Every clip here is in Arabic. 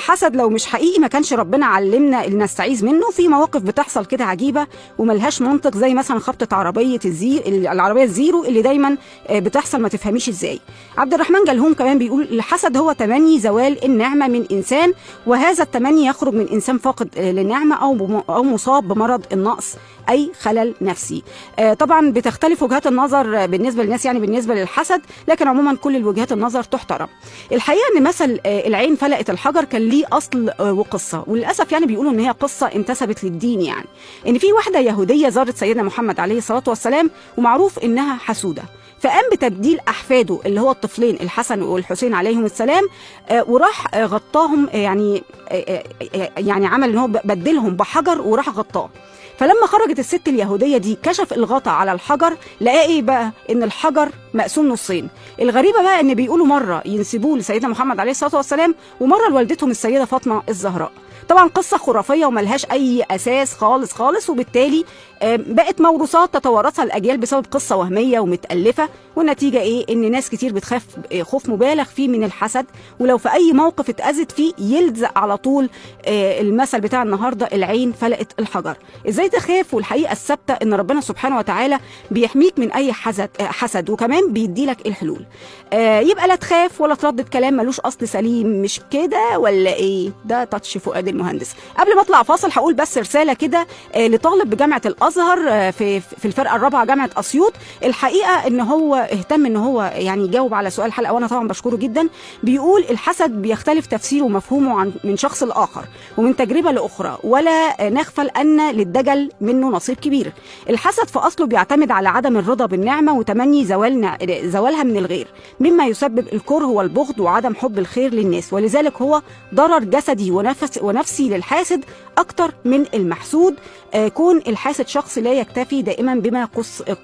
الحسد لو مش حقيقي ما كانش ربنا علمنا ان نستعيذ منه. في مواقف بتحصل كده عجيبة وملهاش منطق زي مثلا خبطة عربية الزير العربية الزيرو اللي دايما آه، بتحصل ما تفهميش إزاي. عبد الرحمن جلهوم كمان بيقول الحسد هو تمني زوال النعمة من إنسان وهذا التمني يخرج من إنسان فاقد آه، للنعمة أو أو مصاب بمرض النقص. أي خلل نفسي. آه، طبعا بتختلف وجهات النظر بالنسبة للناس يعني بالنسبة للحسد لكن عموما كل الوجهات النظر تحترم. الحقيقة إن مثل آه، العين فلقت الحجر كان ليه أصل آه، وقصة. وللأسف يعني بيقولوا إن هي قصة انتسبت للدين يعني. إن في واحدة يهودية زارت سيدنا محمد عليه الصلاة والسلام ومعروف إنها حسوده فقام بتبديل أحفاده اللي هو الطفلين الحسن والحسين عليهم السلام وراح غطاهم يعني يعني عمل إن هو بدلهم بحجر وراح غطاه. فلما خرجت الست اليهودية دي كشف الغطا على الحجر لقى إيه بقى؟ إن الحجر مقسوم نصين. الغريبة بقى إن بيقولوا مرة ينسبوه لسيدنا محمد عليه الصلاة والسلام ومرة لوالدتهم السيدة فاطمة الزهراء. طبعا قصة خرافية وملهاش أي أساس خالص خالص وبالتالي آه، بقت موروثات تتوارثها الاجيال بسبب قصة وهمية ومتألفة والنتيجة إيه؟ إن ناس كتير بتخاف آه، خوف مبالغ فيه من الحسد ولو في أي موقف اتأذت فيه يلزق على طول آه، المثل بتاع النهارده العين فلقت الحجر. إزاي تخاف؟ والحقيقة الثابتة إن ربنا سبحانه وتعالى بيحميك من أي حسد حسد وكمان بيديلك الحلول. يبقى لا تخاف ولا تردد كلام ملوش أصل سليم. مش كده ولا إيه؟ ده تاتش فؤاد المهندس. قبل ما اطلع فاصل هقول بس رسالة كده آه، لطالب بجامعة الأزهر آه، في في الفرقة الرابعة جامعة أسيوط. الحقيقة إن هو اهتم إن هو يعني يجاوب على سؤال الحلقة وأنا طبعا بشكره جدا. بيقول الحسد بيختلف تفسيره ومفهومه عن من شخص لآخر ومن تجربة لأخرى ولا نغفل أن للدجل منه نصيب كبير. الحسد في أصله بيعتمد على عدم الرضا بالنعمة وتمني زوال زوالها من الغير مما يسبب الكره والبغض وعدم حب الخير للناس. ولذلك هو ضرر جسدي ونفس ونفسي للحاسد أكتر من المحسود آه، كون الحاسد شخص لا يكتفي دائما بما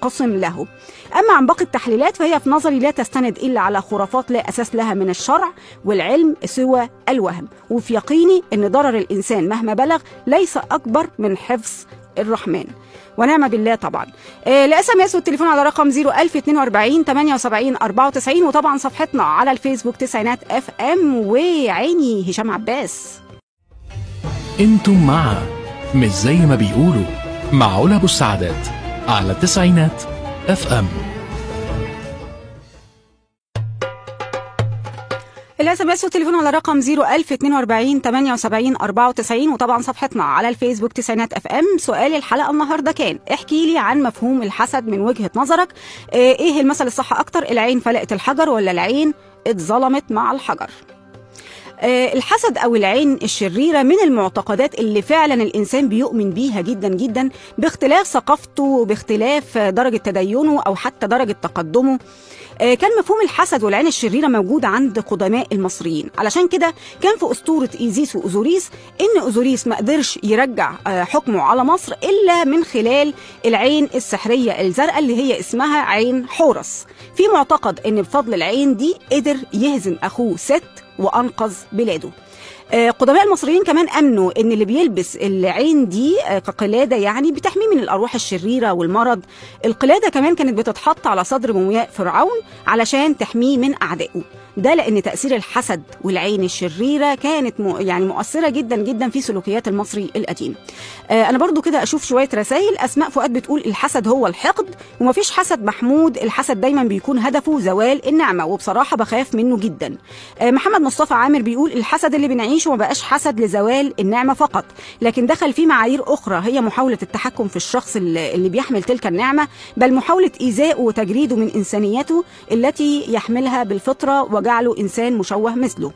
قسم له. أما عن باقي التحليلات فهي في نظري لا تستند إلا على خرافات لا أساس لها من الشرع والعلم سوى الوهم. وفي يقيني إن ضرر الإنسان مهما بلغ ليس أكبر من حفظ الرحمن. ونعم بالله طبعا. آه MS والتليفون على رقم 01042 78 94 وطبعا صفحتنا على الفيسبوك تسعينات FM وعيني هشام عباس. أنتم مع مش زي ما بيقولوا. مع علا ابو السعادات. على التسعينات FM ال SMS والتليفون على رقم 01042 78 94 وطبعا صفحتنا على الفيسبوك تسعينات FM سؤال الحلقة النهارده كان احكي لي عن مفهوم الحسد من وجهة نظرك. آه، إيه المثل الصح أكتر؟ العين فلقت الحجر ولا العين اتظلمت مع الحجر؟ الحسد أو العين الشريرة من المعتقدات اللي فعلا الإنسان بيؤمن بيها جدا جدا باختلاف ثقافته وباختلاف آه، درجة تدينه أو حتى درجة تقدمه. آه، كان مفهوم الحسد والعين الشريرة موجود عند قدماء المصريين. علشان كده كان في أسطورة إيزيس وأوزوريس إن أوزوريس ما قدرش يرجع آه، حكمه على مصر إلا من خلال العين السحرية الزرقاء اللي هي اسمها عين حورس. في معتقد إن بفضل العين دي قدر يهزم أخوه ست وأنقذ بلاده. آه، قدماء المصريين كمان أمنوا إن اللي بيلبس العين دي آه، كقلادة يعني بتحميه من الأرواح الشريرة والمرض. القلادة كمان كانت بتتحط على صدر مومياء فرعون علشان تحميه من أعدائه. ده لأن تأثير الحسد والعين الشريرة كانت. يعني مؤثرة جدا جدا في سلوكيات المصري القديم. آه، أنا برضو كده أشوف شوية رسائل. أسماء فؤاد بتقول الحسد هو الحقد ومفيش حسد محمود. الحسد دايما بيكون هدفه زوال النعمة وبصراحة بخاف منه جدا. آه، محمد مصطفى عامر بيقول الحسد اللي بنعيشه ما بقاش حسد لزوال النعمة فقط لكن دخل فيه معايير أخرى. هي محاولة التحكم في الشخص اللي اللي بيحمل تلك النعمة بل محاولة ايذائه وتجريده من إنسانيته التي يحملها بالفطرة وجعله إنسان مشوه مثله.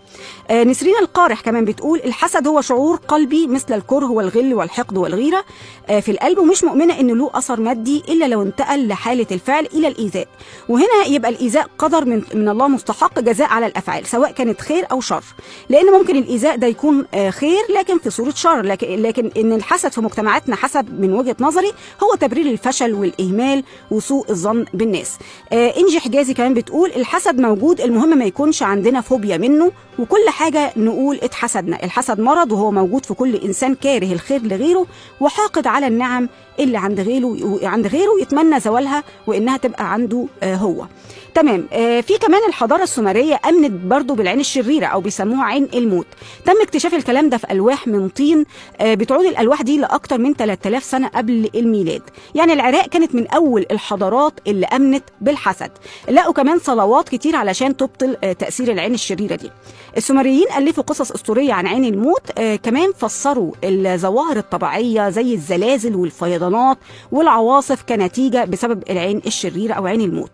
آه، نسرين القارح كمان بتقول الحسد هو شعور قلبي مثل الكره والغل والحقد والغيرة. آه، في القلب ومش مؤمنة إنه له أثر مادي إلا لو انتقل لحالة الفعل إلى الإيذاء. وهنا يبقى الإيذاء قدر من من الله مستحق جزاء على الأفعال سواء كانت خير أو شر. لأن ممكن الإيذاء ده يكون آه، خير لكن في صورة شر. لكن لكن إن الحسد في مجتمعاتنا حسب من وجهة نظري هو تبرير الفشل والإهمال وسوء الظن بالناس. آه، إنجي حجازي كمان بتقول الحسد موجود المهم ما يكونش عندنا فوبيا منه وكل حاجة نقول اتحسدنا. الحسد مرض وهو موجود في كل إنسان كاره الخير لغيره وحاقد على النعم اللي عند غيره عند غيره يتمنى زوالها وإنها تبقى عنده آه، هو. تمام. آه في كمان الحضارة السومرية أمنت برضو بالعين الشريرة أو بيسموها عين الموت. تم اكتشاف الكلام ده في ألواح من طين آه بتعود الألواح دي لاكثر من 3000 سنة قبل الميلاد. يعني العراق كانت من أول الحضارات اللي أمنت بالحسد. لقوا كمان صلوات كتير علشان تبطل آه تأثير العين الشريرة دي. السومريين ألفوا قصص أسطورية عن عين الموت كمان فسروا الظواهر الطبيعية زي الزلازل والفيضانات والعواصف كنتيجة بسبب العين الشريرة أو عين الموت.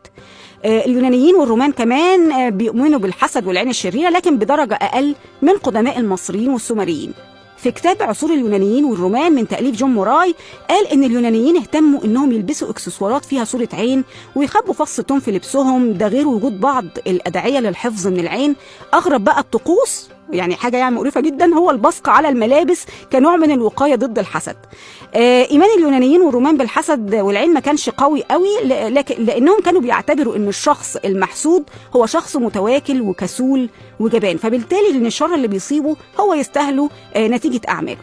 اليونانيين والرومان كمان آه، بيؤمنوا بالحسد والعين الشريرة لكن بدرجة أقل من قدماء المصريين والسومريين. في كتاب عصور اليونانيين والرومان من تأليف جون موراي قال إن اليونانيين اهتموا إنهم يلبسوا إكسسوارات فيها صورة عين ويخبوا فص توم في لبسهم ده غير وجود بعض الأدعية للحفظ من العين. أغرب بقى الطقوس يعني حاجة يعني مقرفة جدا هو البصق على الملابس كنوع من الوقاية ضد الحسد. آه إيمان اليونانيين والرومان بالحسد والعين ما كانش قوي قوي لكن لأنهم كانوا بيعتبروا إن الشخص المحسود هو شخص متواكل وكسول وجبان فبالتالي إن الشر اللي بيصيبه هو يستاهله آه نتيجة أعماله.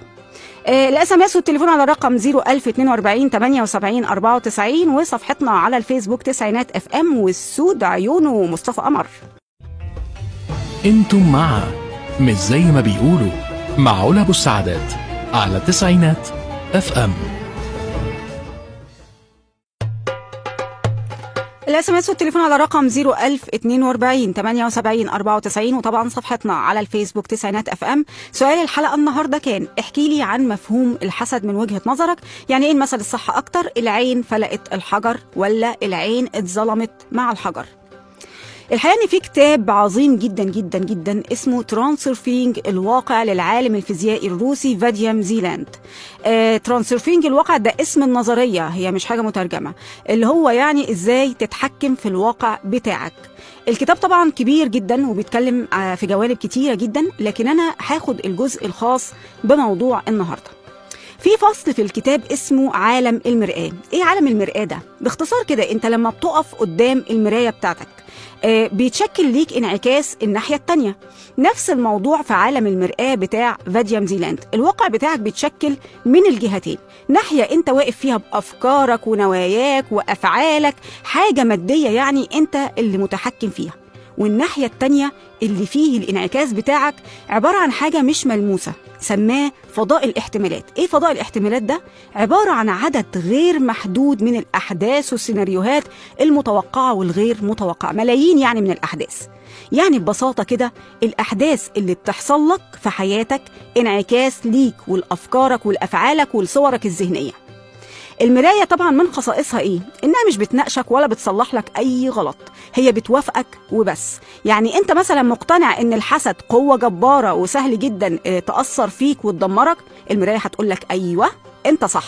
ال SMS والتليفون على رقم 01042 78 94 وصفحتنا على الفيسبوك تسعينات FM والسود عيونه مصطفى قمر. أنتم مع مش زي ما بيقولوا. مع علا أبو السعادات على تسعينات FM. ال SMS والتليفون على رقم 01042 78 94 وطبعا صفحتنا على الفيسبوك تسعينات FM. سؤال الحلقة النهارده كان احكي لي عن مفهوم الحسد من وجهة نظرك. يعني إيه المثل الصح أكتر؟ العين فلقت الحجر ولا العين اتظلمت مع الحجر؟ الحقيقة إن في كتاب عظيم جدا جدا جدا اسمه Transurfing الواقع للعالم الفيزيائي الروسي فاديم زيلاند Transurfing الواقع ده اسم النظرية هي مش حاجة مترجمة اللي هو يعني إزاي تتحكم في الواقع بتاعك. الكتاب طبعا كبير جدا وبيتكلم آه، في جوانب كتيرة جدا لكن أنا هاخد الجزء الخاص بموضوع النهارده. في فصل في الكتاب اسمه عالم المرآة. إيه عالم المرآة ده؟ باختصار كده أنت لما بتقف قدام المراية بتاعتك بيتشكل ليك انعكاس الناحية التانية. نفس الموضوع في عالم المرآة بتاع فاديام زيلاند. الواقع بتاعك بيتشكل من الجهتين. ناحية انت واقف فيها بأفكارك ونواياك وأفعالك حاجة مادية يعني انت اللي متحكم فيها. والناحية التانية اللي فيه الانعكاس بتاعك عبارة عن حاجة مش ملموسة. سماه فضاء الاحتمالات. إيه فضاء الاحتمالات ده؟ عبارة عن عدد غير محدود من الأحداث والسيناريوهات المتوقعة والغير متوقعة. ملايين يعني من الأحداث. يعني ببساطة كده الأحداث اللي بتحصل لك في حياتك انعكاس ليك ولأفكارك ولأفعالك ولصورك الذهنية. المراية طبعا من خصائصها إيه؟ إنها مش بتناقشك ولا بتصلح لك أي غلط، هي بتوافقك وبس، يعني أنت مثلا مقتنع إن الحسد قوة جبارة وسهل جدا آه، تأثر فيك وتدمرك، المراية هتقول لك أيوه أنت صح،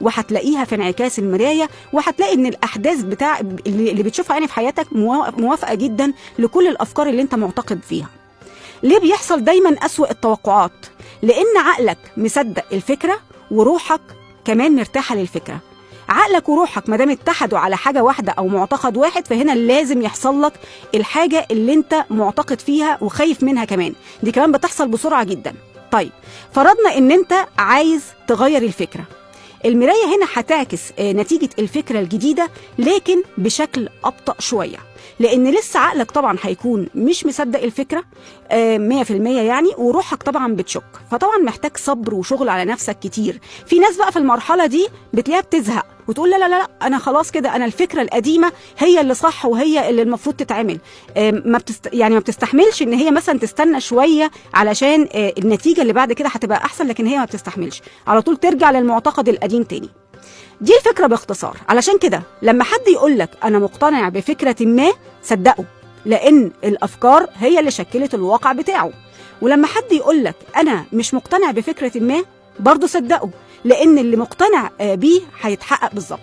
وهتلاقيها في انعكاس المراية وهتلاقي إن الأحداث بتاع اللي بتشوفها يعني في حياتك موا- موافقة جدا لكل الأفكار اللي أنت معتقد فيها. ليه بيحصل دايما أسوأ التوقعات؟ لأن عقلك مصدق الفكرة وروحك كمان مرتاحة للفكرة. عقلك وروحك ما دام اتحدوا على حاجة واحدة أو معتقد واحد فهنا لازم يحصل لك الحاجة اللي أنت معتقد فيها وخايف منها كمان. دي كمان بتحصل بسرعة جدا. طيب فرضنا إن أنت عايز تغير الفكرة. المراية هنا هتعكس آه، نتيجة الفكرة الجديدة لكن بشكل أبطأ شوية. لأن لسه عقلك طبعا هيكون مش مصدق الفكرة آه، 100% يعني وروحك طبعا بتشك. فطبعا محتاج صبر وشغل على نفسك كتير. في ناس بقى في المرحلة دي بتلاقيها بتزهق. وتقول لا لا لا أنا خلاص كده أنا الفكرة القديمة هي اللي صح وهي اللي المفروض تتعمل. ما بتست... يعني ما بتستحملش إن هي مثلا تستنى شوية علشان آه، النتيجة اللي بعد كده هتبقى أحسن لكن هي ما بتستحملش. على طول ترجع للمعتقد القديم تاني. دي الفكرة باختصار. علشان كده لما حد يقول لك أنا مقتنع بفكرة ما صدقه لأن الأفكار هي اللي شكلت الواقع بتاعه. ولما حد يقول لك أنا مش مقتنع بفكرة ما برضه صدقه لأن اللي مقتنع آه، بيه هيتحقق بالظبط.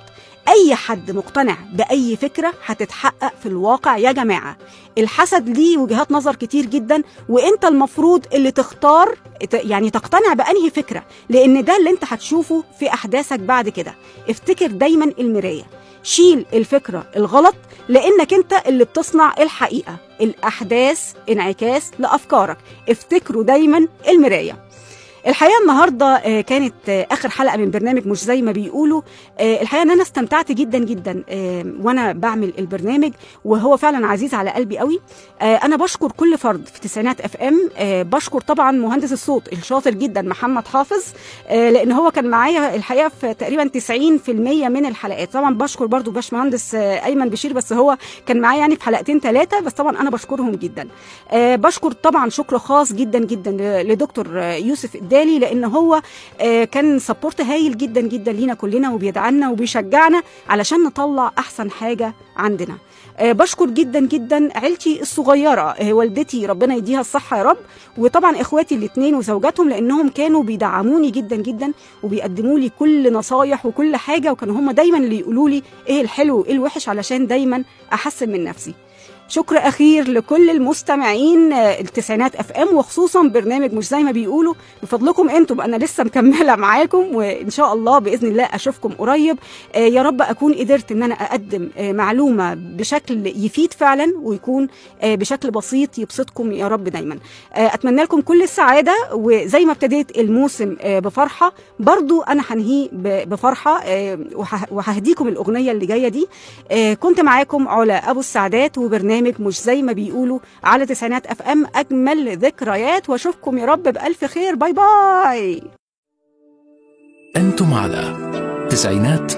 أي حد مقتنع بأي فكرة هتتحقق في الواقع يا جماعة. الحسد ليه وجهات نظر كتير جدا وإنت المفروض اللي تختار يعني تقتنع بأنهي فكرة لأن ده اللي إنت هتشوفه في أحداثك بعد كده. افتكر دايما المراية. شيل الفكرة الغلط لأنك إنت اللي بتصنع الحقيقة. الأحداث انعكاس لأفكارك. افتكروا دايما المراية. الحقيقة النهارده آه، كانت آه، آخر حلقة من برنامج مش زي ما بيقولوا. آه، الحقيقة إن أنا استمتعت جدا جدا وأنا بعمل البرنامج وهو فعلا عزيز على قلبي قوي. أنا بشكر كل فرد في تسعينات أف إم. بشكر طبعا مهندس الصوت الشاطر جدا محمد حافظ. لأن هو كان معايا الحقيقة في تقريبا 90% من الحلقات. طبعا بشكر برضو باشمهندس أيمن بشير بس هو كان معايا يعني في حلقتين ثلاثة بس طبعا أنا بشكرهم جدا. بشكر طبعا شكر خاص جدا جدا لدكتور يوسف الدالي لأن هو آه، كان support هايل جدا جدا لينا كلنا وبيدعمنا وبيشجعنا علشان نطلع أحسن حاجة عندنا. آه، بشكر جدا جدا عيلتي الصغيرة آه، والدتي ربنا يديها الصحة يا رب وطبعا إخواتي الاثنين وزوجاتهم لأنهم كانوا بيدعموني جدا جدا وبيقدموا لي كل نصايح وكل حاجة وكانوا هم دايما اللي يقولوا لي إيه الحلو وإيه الوحش علشان دايما أحسن من نفسي. شكر أخير لكل المستمعين آه، التسعينات FM وخصوصا برنامج مش زي ما بيقولوا. بفضلكم أنتم أنا لسه مكملة معاكم وإن شاء الله بإذن الله أشوفكم قريب. آه، يا رب أكون قدرت إن أنا أقدم آه، معلومة بشكل يفيد فعلا ويكون بشكل بسيط يبسطكم يا رب دايما. أتمنى لكم كل السعادة وزي ما ابتديت الموسم بفرحة. برضو أنا هنهيه بفرحة وه- وههديكم الأغنية اللي جاية دي. كنت معاكم علا أبو السعادات وبرنامج مش زي ما بيقولوا على تسعينات FM أجمل ذكريات وأشوفكم يا رب بألف خير. bye bye. أنتم على تسعينات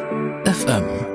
اف ام